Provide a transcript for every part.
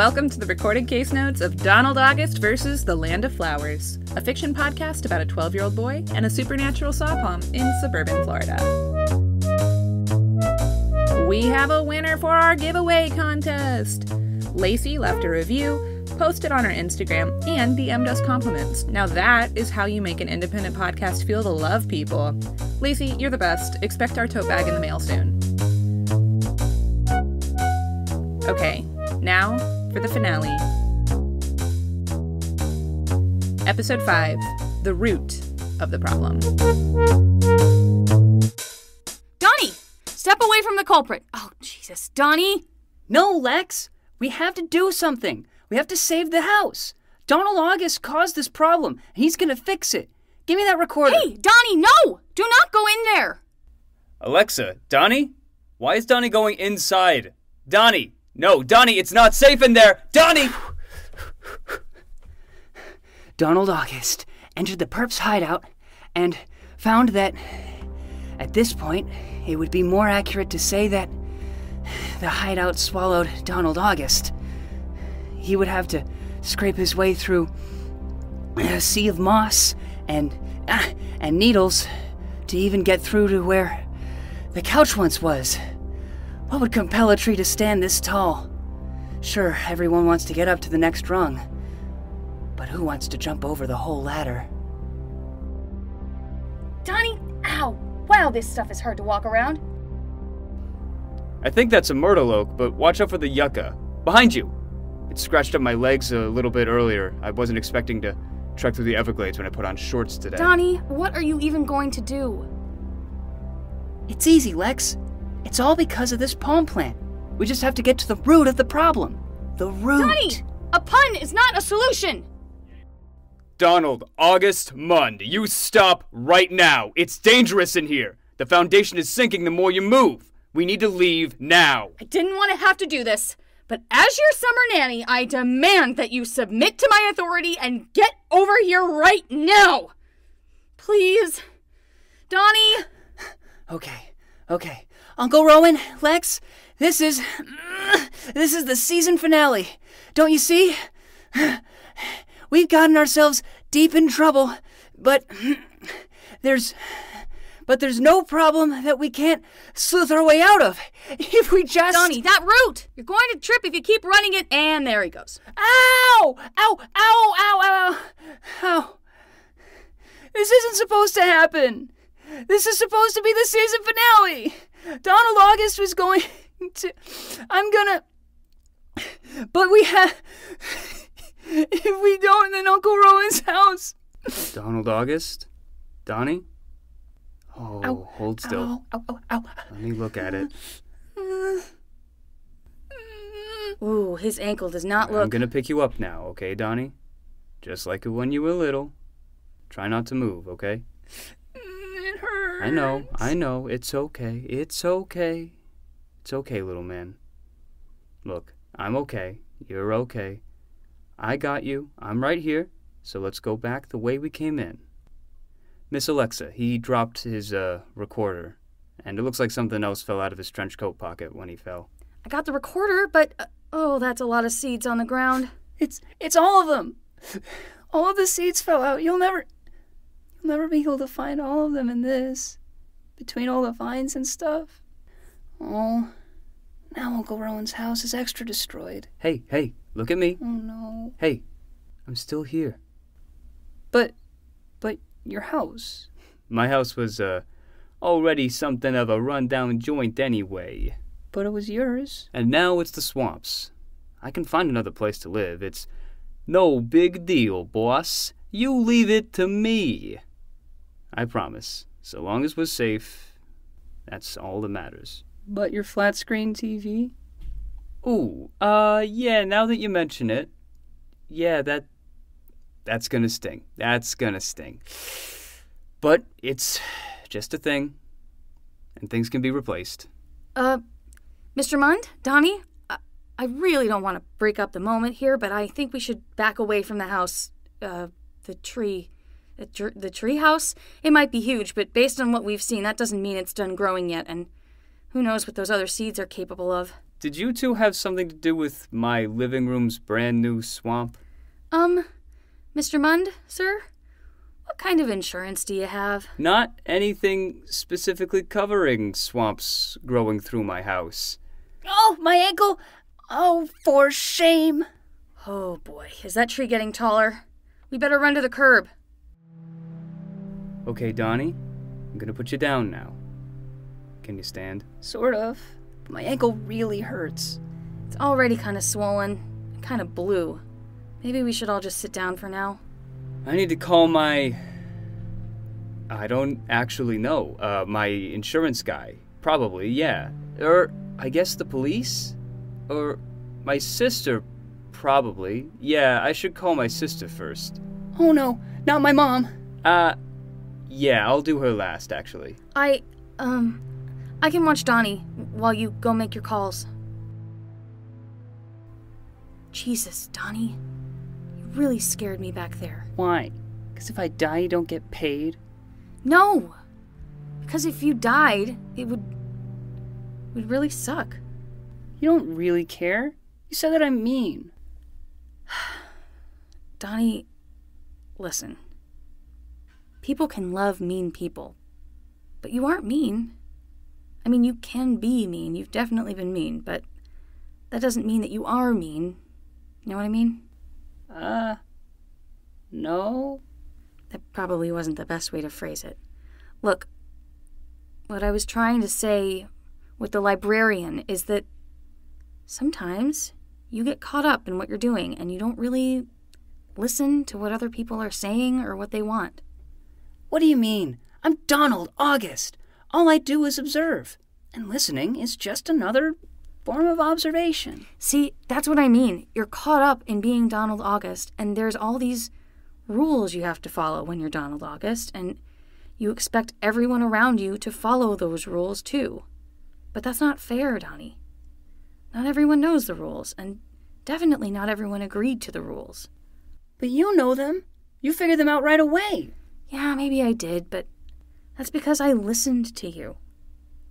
Welcome to the recorded case notes of Donald August versus The Land of Flowers, a fiction podcast about a 12 year old boy and a supernatural saw palm in suburban Florida. We have a winner for our giveaway contest. Lacey left a review, posted on her Instagram, and DM'd us compliments. Now that is how you make an independent podcast feel the love people. Lacey, you're the best. Expect our tote bag in the mail soon. Okay, now for the finale. Episode 5 The Root of the Problem. Donnie! Step away from the culprit. Oh, Jesus. Donnie! No, Lex! We have to do something. We have to save the house. Donald August caused this problem, and he's gonna fix it. Give me that recorder. Hey, Donnie, no! Do not go in there! Alexa, Donnie? Why is Donnie going inside? Donnie! No, Donnie, it's not safe in there! Donnie! Donald August entered the perp's hideout and found that at this point it would be more accurate to say that the hideout swallowed Donald August. He would have to scrape his way through a sea of moss and ah, and needles to even get through to where the couch once was. What would compel a tree to stand this tall? Sure, everyone wants to get up to the next rung, but who wants to jump over the whole ladder? Donnie, ow! Wow, this stuff is hard to walk around. I think that's a myrtle oak, but watch out for the yucca. Behind you! It scratched up my legs a little bit earlier. I wasn't expecting to trek through the Everglades when I put on shorts today. Donnie, what are you even going to do? It's easy, Lex. It's all because of this palm plant. We just have to get to the root of the problem. The root. Donnie! A pun is not a solution! Donald August Mund, you stop right now. It's dangerous in here. The foundation is sinking the more you move. We need to leave now. I didn't want to have to do this, but as your summer nanny, I demand that you submit to my authority and get over here right now! Please. Donnie! Okay, okay. Uncle Rowan, Lex, this is. This is the season finale. Don't you see? We've gotten ourselves deep in trouble, but there's. But there's no problem that we can't sleuth our way out of. If we just. Donnie, that root! You're going to trip if you keep running it, and there he goes. Ow! Ow! Ow! Ow! Ow! Ow! Ow! This isn't supposed to happen. This is supposed to be the season finale. Donald August was going to. I'm gonna. But we have. If we don't, then Uncle Rowan's house. Donald August? Donnie? Oh, Ow, hold still. Ow, ow. Let me look at it. Ooh, his ankle does not look. I'm gonna pick you up now, okay, Donnie? Just like when you were little. Try not to move, okay? It hurts. I know, I know. It's okay. It's okay. It's okay, little man. Look, I'm okay. You're okay. I got you. I'm right here. So let's go back the way we came in. Miss Alexa, he dropped his uh, recorder, and it looks like something else fell out of his trench coat pocket when he fell. I got the recorder, but. Uh, oh, that's a lot of seeds on the ground. It's it's all of them. All of the seeds fell out. You'll never you'll never be able to find all of them in this. Between all the vines and stuff. Oh. Now Uncle Rowan's house is extra destroyed. Hey, hey, look at me. Oh no. Hey, I'm still here. But but your house. My house was uh, already something of a rundown joint anyway. But it was yours. And now it's the swamps. I can find another place to live. It's no big deal, boss. You leave it to me. I promise. So long as we're safe, that's all that matters. But your flat screen TV? Ooh, uh, yeah, now that you mention it, yeah, that. That's gonna sting. That's gonna sting. But it's just a thing, and things can be replaced. Uh, Mr. Mund? Donnie? I, I really don't want to break up the moment here, but I think we should back away from the house. Uh, the tree. The, tr- the tree house? It might be huge, but based on what we've seen, that doesn't mean it's done growing yet, and who knows what those other seeds are capable of. did you two have something to do with my living room's brand new swamp? Um, Mr. Mund, sir? What kind of insurance do you have? Not anything specifically covering swamps growing through my house. Oh, my ankle! Oh, for shame! Oh boy, is that tree getting taller? We better run to the curb. Okay, Donnie, I'm gonna put you down now. Can you stand? Sort of. But my ankle really hurts. It's already kind of swollen, kind of blue. Maybe we should all just sit down for now. I need to call my. I don't actually know. Uh, my insurance guy. Probably, yeah. Or, I guess the police? Or my sister, probably. Yeah, I should call my sister first. Oh no, not my mom. Uh, yeah, I'll do her last, actually. I, um, I can watch Donnie while you go make your calls. Jesus, Donnie. You really scared me back there. Why? Because if I die, you don't get paid? No! Because if you died, it would. would really suck. You don't really care? You said that I'm mean. Donnie, listen. People can love mean people, but you aren't mean. I mean, you can be mean. You've definitely been mean, but that doesn't mean that you are mean. You know what I mean? Uh. No? That probably wasn't the best way to phrase it. Look, what I was trying to say with the librarian is that sometimes you get caught up in what you're doing and you don't really listen to what other people are saying or what they want. What do you mean? I'm Donald August. All I do is observe. And listening is just another form of observation. See, that's what I mean. You're caught up in being Donald August, and there's all these rules you have to follow when you're Donald August, and you expect everyone around you to follow those rules too. But that's not fair, Donnie. Not everyone knows the rules, and definitely not everyone agreed to the rules. But you know them. You figured them out right away. Yeah, maybe I did, but that's because I listened to you.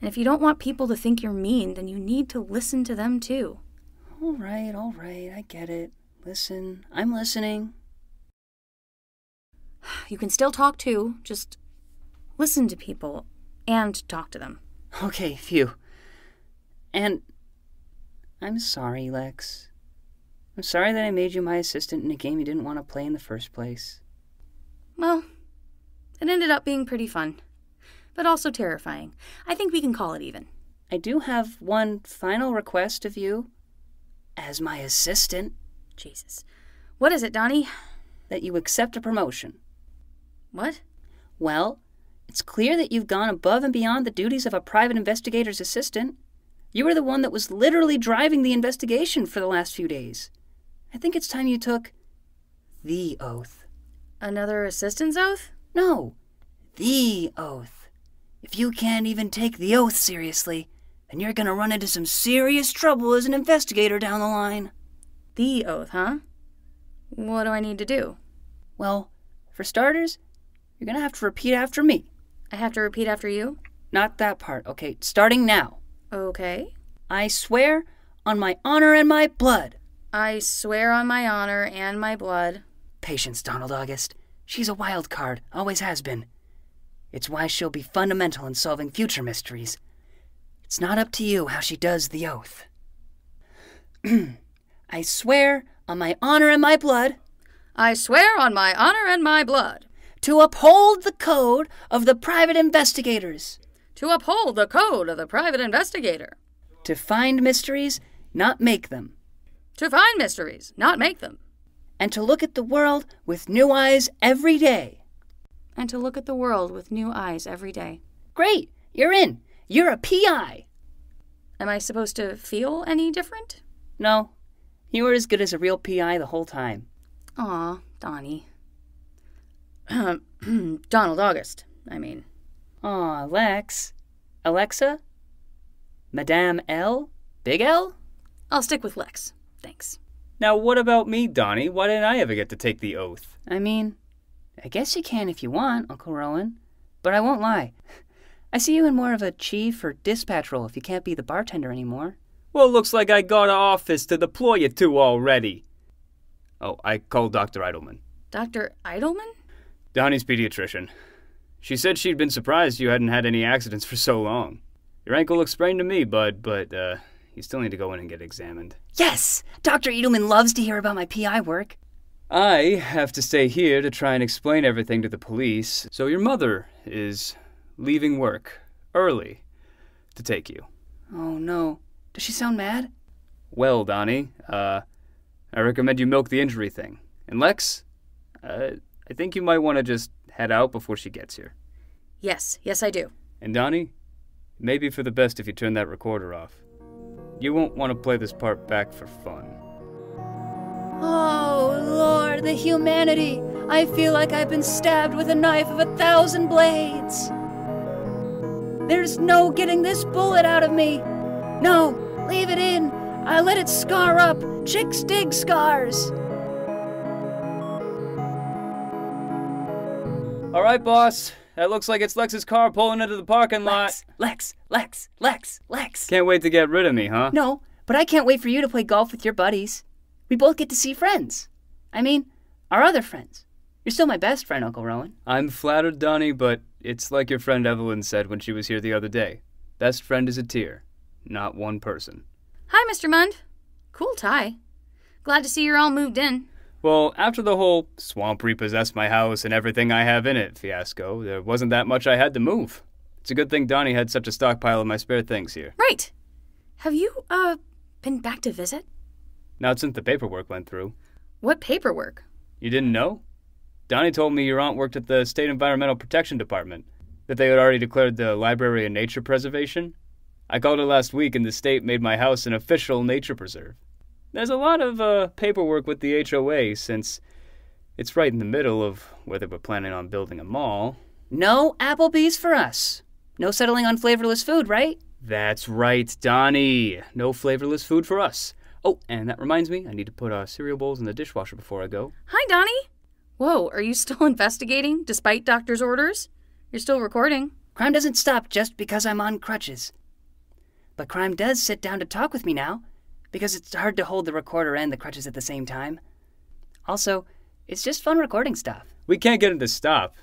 And if you don't want people to think you're mean, then you need to listen to them too. All right, all right, I get it. Listen, I'm listening. You can still talk too, just listen to people and talk to them. Okay, phew. And I'm sorry, Lex. I'm sorry that I made you my assistant in a game you didn't want to play in the first place. Well, it ended up being pretty fun, but also terrifying. I think we can call it even. I do have one final request of you. As my assistant, Jesus. What is it, Donnie? that you accept a promotion. What? Well, it's clear that you've gone above and beyond the duties of a private investigator's assistant. You were the one that was literally driving the investigation for the last few days. I think it's time you took the oath. Another assistant's oath? No, the oath. If you can't even take the oath seriously, then you're gonna run into some serious trouble as an investigator down the line. The oath, huh? What do I need to do? Well, for starters, you're gonna have to repeat after me. I have to repeat after you? Not that part, okay? Starting now. Okay. I swear on my honor and my blood. I swear on my honor and my blood. Patience, Donald August. She's a wild card, always has been. It's why she'll be fundamental in solving future mysteries. It's not up to you how she does the oath. I swear on my honor and my blood I swear on my honor and my blood to uphold the code of the private investigators, to uphold the code of the private investigator, to find mysteries, not make them, to find mysteries, not make them, and to look at the world with new eyes every day. and to look at the world with new eyes every day. Great, you're in. You're a PI. Am I supposed to feel any different? No, you were as good as a real PI the whole time. Aw, Donnie. Donald August, I mean. Aw, Lex. Alexa? Madame L? Big L? I'll stick with Lex. Thanks. Now, what about me, Donnie? Why didn't I ever get to take the oath? I mean, I guess you can if you want, Uncle Rowan. But I won't lie. I see you in more of a chief or dispatch role if you can't be the bartender anymore. Well, looks like I got an office to deploy you to already. Oh, I called Dr. Eidelman. Dr. Eidelman? Donnie's pediatrician. She said she'd been surprised you hadn't had any accidents for so long. Your ankle looks sprained to me, bud, but, uh, you still need to go in and get examined. Yes! Dr. Edelman loves to hear about my PI work. I have to stay here to try and explain everything to the police, so your mother is leaving work early to take you. Oh no. Does she sound mad? Well, Donnie, uh, I recommend you milk the injury thing. And Lex, uh, I think you might want to just head out before she gets here. Yes, yes, I do. And Donnie, maybe for the best if you turn that recorder off. You won't want to play this part back for fun. Oh, Lord, the humanity! I feel like I've been stabbed with a knife of a thousand blades! There's no getting this bullet out of me! No, leave it in! I let it scar up! Chicks dig scars! All right, boss. That looks like it's Lex's car pulling into the parking lot. Lex, Lex, Lex, Lex, Lex. Can't wait to get rid of me, huh? No, but I can't wait for you to play golf with your buddies. We both get to see friends. I mean, our other friends. You're still my best friend, Uncle Rowan. I'm flattered, Donnie, but it's like your friend Evelyn said when she was here the other day. Best friend is a tier, not one person. Hi, Mr. Mund. Cool tie. Glad to see you're all moved in. Well, after the whole swamp repossessed my house and everything I have in it fiasco, there wasn't that much I had to move. It's a good thing Donnie had such a stockpile of my spare things here. Right. Have you, uh, been back to visit? Not since the paperwork went through. What paperwork? You didn't know? Donnie told me your aunt worked at the State Environmental Protection Department, that they had already declared the library a nature preservation. I called her last week, and the state made my house an official nature preserve. There's a lot of uh, paperwork with the HOA since it's right in the middle of whether we're planning on building a mall. No Applebee's for us. No settling on flavorless food, right? That's right, Donnie. No flavorless food for us. Oh, and that reminds me, I need to put uh, cereal bowls in the dishwasher before I go. Hi, Donnie. Whoa, are you still investigating despite doctor's orders? You're still recording. Crime doesn't stop just because I'm on crutches. But crime does sit down to talk with me now, because it's hard to hold the recorder and the crutches at the same time. Also, it's just fun recording stuff. We can't get him to stop.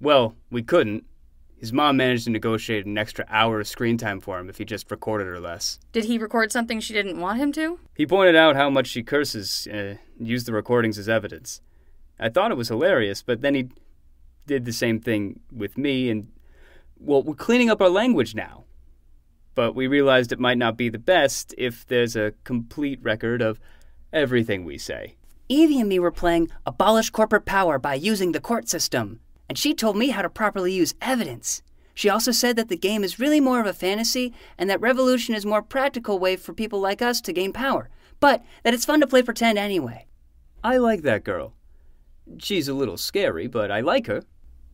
Well, we couldn't. His mom managed to negotiate an extra hour of screen time for him if he just recorded her less. Did he record something she didn't want him to? He pointed out how much she curses, uh, used the recordings as evidence. I thought it was hilarious, but then he did the same thing with me, and, well, we're cleaning up our language now. But we realized it might not be the best if there's a complete record of everything we say. Evie and me were playing Abolish Corporate Power by using the court system, and she told me how to properly use evidence. She also said that the game is really more of a fantasy and that revolution is a more practical way for people like us to gain power, but that it's fun to play pretend anyway. I like that girl. She's a little scary, but I like her.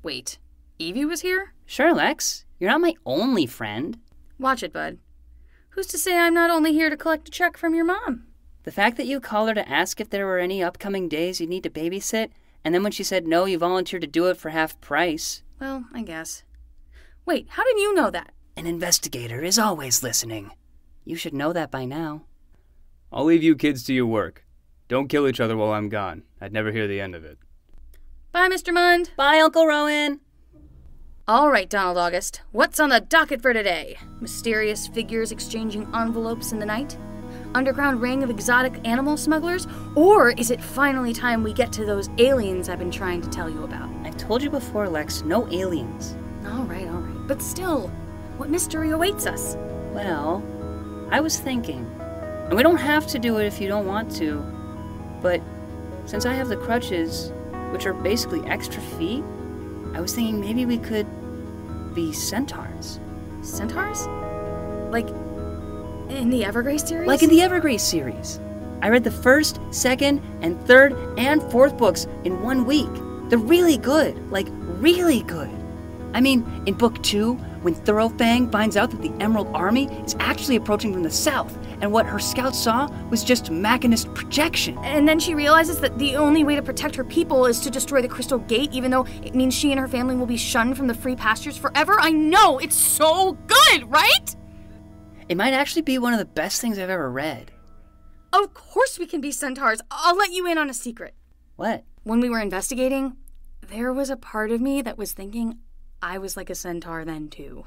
Wait, Evie was here? Sure, Lex. You're not my only friend. Watch it, bud. Who's to say I'm not only here to collect a check from your mom? The fact that you called her to ask if there were any upcoming days you need to babysit, and then when she said no, you volunteered to do it for half price. Well, I guess. Wait, how did you know that? An investigator is always listening. You should know that by now. I'll leave you kids to your work. Don't kill each other while I'm gone. I'd never hear the end of it. Bye, Mr. Mund. Bye, Uncle Rowan. All right, Donald August. What's on the docket for today? Mysterious figures exchanging envelopes in the night? Underground ring of exotic animal smugglers? Or is it finally time we get to those aliens I've been trying to tell you about? I told you before, Lex, no aliens. All right, all right. But still, what mystery awaits us? Well, I was thinking, and we don't have to do it if you don't want to, but since I have the crutches, which are basically extra feet, I was thinking maybe we could be centaurs. Centaurs? Like in the Evergrace series? Like in the Evergrace series. I read the first, second, and third, and fourth books in one week. They're really good. Like, really good. I mean, in book two, when Thoroughfang finds out that the Emerald Army is actually approaching from the south, and what her scouts saw was just Machinist projection. And then she realizes that the only way to protect her people is to destroy the Crystal Gate, even though it means she and her family will be shunned from the free pastures forever. I know! It's so good, right? It might actually be one of the best things I've ever read. Of course we can be centaurs. I'll let you in on a secret. What? When we were investigating, there was a part of me that was thinking I was like a centaur then too.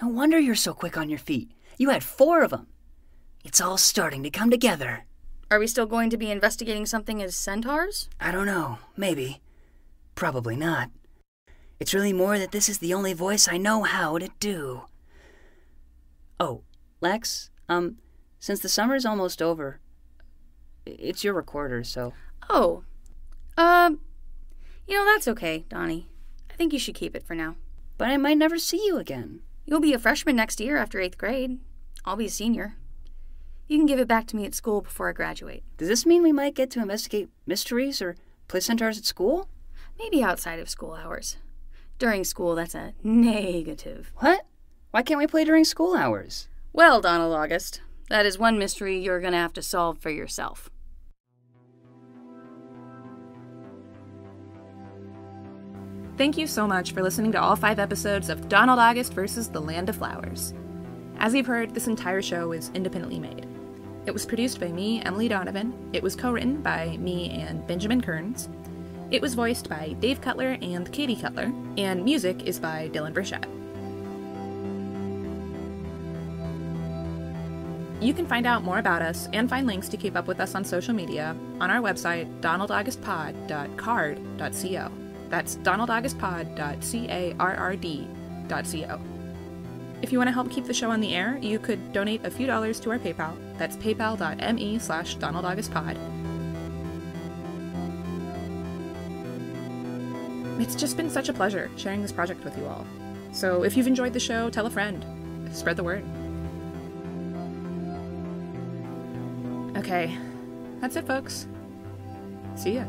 No wonder you're so quick on your feet. You had four of them. It's all starting to come together. Are we still going to be investigating something as centaurs? I don't know. Maybe. Probably not. It's really more that this is the only voice I know how to do. Oh, Lex, um, since the summer's almost over, it's your recorder, so. Oh. Um, you know, that's okay, Donnie. I think you should keep it for now. But I might never see you again. You'll be a freshman next year after eighth grade. I'll be a senior. You can give it back to me at school before I graduate. Does this mean we might get to investigate mysteries or play centaurs at school? Maybe outside of school hours. During school, that's a negative. What? Why can't we play during school hours? Well, Donald August, that is one mystery you're going to have to solve for yourself. Thank you so much for listening to all five episodes of Donald August versus the Land of Flowers. As you've heard, this entire show is independently made. It was produced by me, Emily Donovan. It was co written by me and Benjamin Kerns. It was voiced by Dave Cutler and Katie Cutler, and music is by Dylan Burchett. You can find out more about us and find links to keep up with us on social media on our website, donaldaugustpod.carrd.co. That's donaldaugustpod.carrd.co. If you want to help keep the show on the air, you could donate a few dollars to our PayPal. That's paypal.me slash donaldaugustpod. It's just been such a pleasure sharing this project with you all. So if you've enjoyed the show, tell a friend. Spread the word. Okay, that's it, folks. See ya.